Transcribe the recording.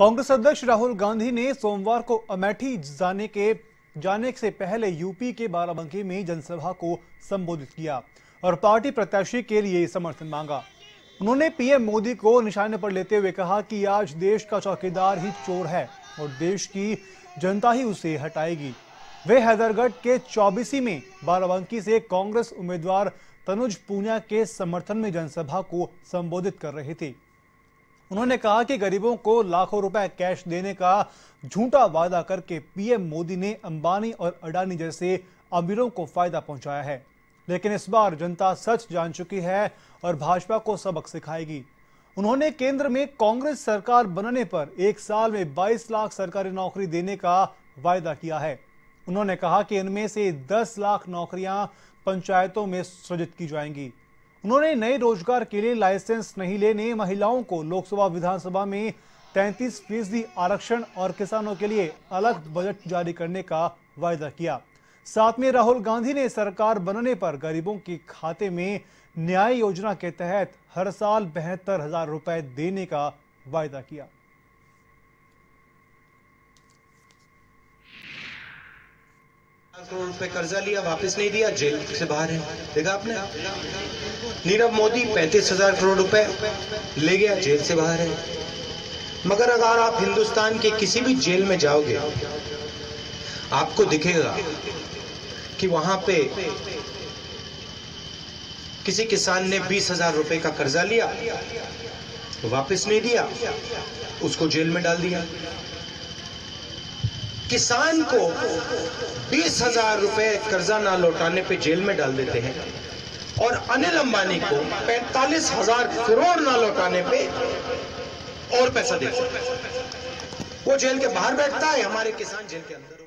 कांग्रेस अध्यक्ष राहुल गांधी ने सोमवार को अमेठी जाने के, जाने से पहले यूपी के बाराबंकी में जनसभा को संबोधित किया और पार्टी प्रत्याशी के लिए समर्थन मांगा। उन्होंने पीएम मोदी को निशाने पर लेते हुए कहा कि आज देश का चौकीदार ही चोर है और देश की जनता ही उसे हटाएगी। वे हैदरगढ़ के चौबीसी में बाराबंकी से कांग्रेस उम्मीदवार तनुज पूनिया के समर्थन में जनसभा को संबोधित कर रहे थे। उन्होंने कहा कि गरीबों को लाखों रुपए कैश देने का झूठा वादा करके पीएम मोदी ने अंबानी और अडानी जैसे अमीरों को फ़ायदा पहुँचाया है। लेकिन इस बार जनता सच जान चुकी है और भाजपा को सबक सिखाएगी। उन्होंने केंद्र में कांग्रेस सरकार बनने पर एक साल में 22 लाख सरकारी नौकरी देने का वायदा किया है। उन्होंने कहा कि इनमें से 10 लाख नौकरियाँ पंचायतों में सृजित की जाएँगी। उन्होंने नए रोज़गार के लिए लाइसेंस नहीं लेने, महिलाओं को लोकसभा, विधानसभा में 33 फ़ीसदी आरक्षण और किसानों के लिए अलग बजट जारी करने का वायदा किया। साथ में राहुल गांधी ने सरकार बनने पर गरीबों के खाते में न्याय योजना के तहत हर साल बहत्तर हज़ार रुपए देने का वायदा किया। करोड़ रुपए कर्जा लिया, वापस नहीं दिया, जेल से बाहर है। देखा आपने? नीरव मोदी पैंतीस हज़ार करोड़ रुपए ले गया, जेल से बाहर है। मगर अगर आप हिंदुस्तान के किसी भी जेल में जाओगे, आपको दिखेगा कि वहाँ पे किसी किसान ने बीस हज़ार रुपए का कर्जा लिया, वापस नहीं दिया, उसको जेल में डाल दिया। किसान को बीस हज़ार रुपए कर्जा ना लौटाने पे जेल में डाल देते हैं और अनिल अंबानी को पैंतालीस हज़ार करोड़ ना लौटाने पे और पैसा देते हैं। वो जेल के बाहर बैठता है, हमारे किसान जेल के अंदर।